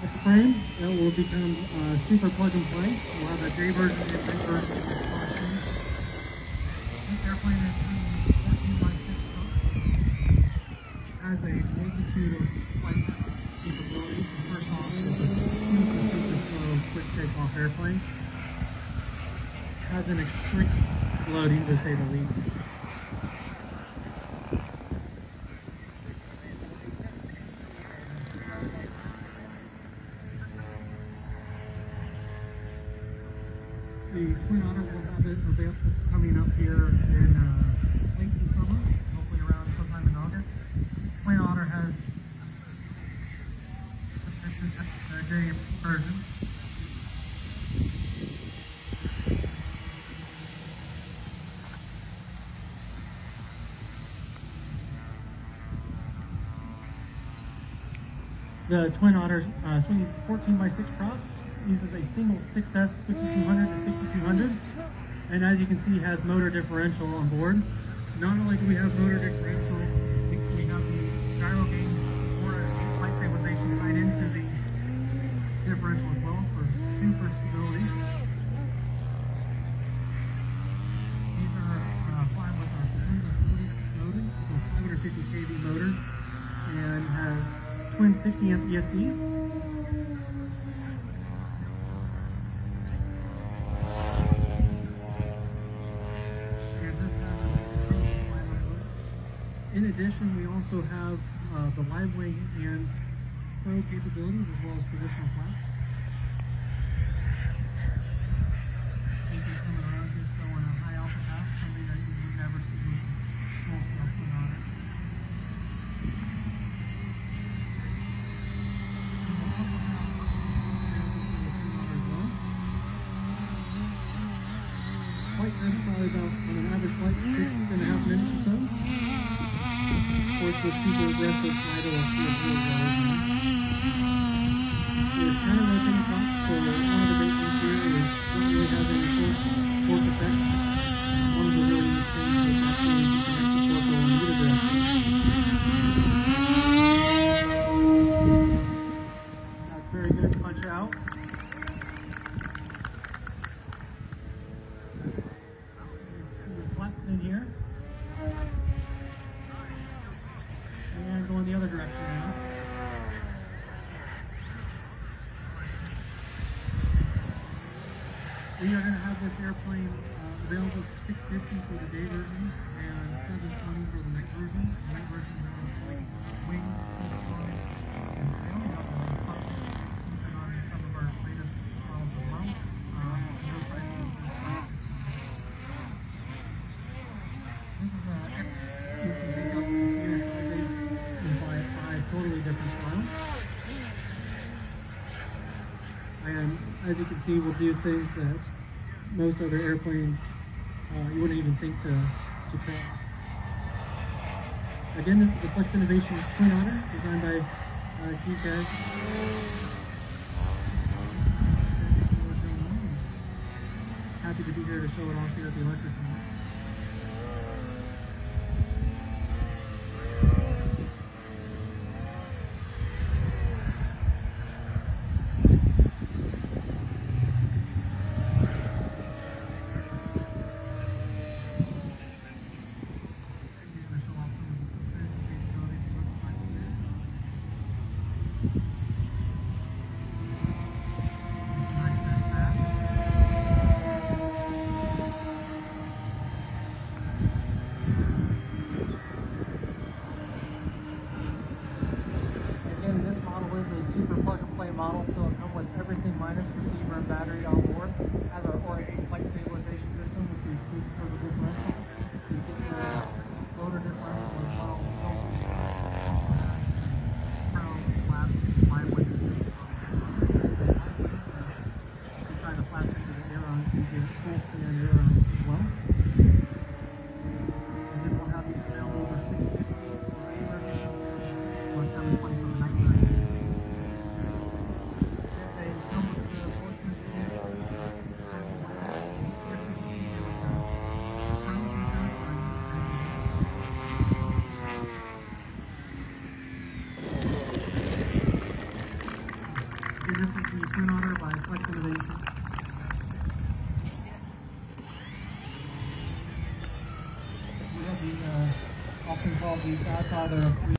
the frame. That will become uh, super plug and play. We'll have a day version and night version this airplane is 14 by 6 foot. Has a of flight capabilities. Quick takeoff airplane. Has an extreme loading to say the least. The Twin Otter will have it available coming up here in uh, late in the summer, hopefully around sometime in August. Twin Otter has a day version. The Twin Otter uh, swinging 14 by 6 props uses a single 6S 5200 to 6200 and as you can see has motor differential on board. Not only do we have motor differential, we, have the gyro gain 160 SPSC. In addition, we also have uh, the liveway and pro capabilities as well as traditional flaps. Flight probably about on an average flight six and a half minutes or so. Of course, with super aggressive idle of the wheels We are going to have this airplane uh, available 650 for the day version and 720 for the night version. The night version has like wing, fuselage, and tail. We have a lot of functions featured on some of our latest models as well. Um, no prices is flat. This is a X-UTV up here. They can buy five totally different styles. And as you can see, we'll do things that most other airplanes uh, you wouldn't even think to, to try. Again, this is the Flex Innovation Twin Otter, designed by uh, GCAS. Happy to be here to show it off here at the electric. Again, this model is a super plug and play model, so it comes with everything minus receiver and battery on board. Has our 8 flight stabilization system, which is good for the differential. You get your rotor differential as well. So, crown, flap, line wing. You try to flap into the ailerons, you get full span ailerons as well. And then we'll have these available for 650 for the day version or 720 for the night version. They come with the fortune this is the Twin Otter by Flex Innovation. We have the, uh,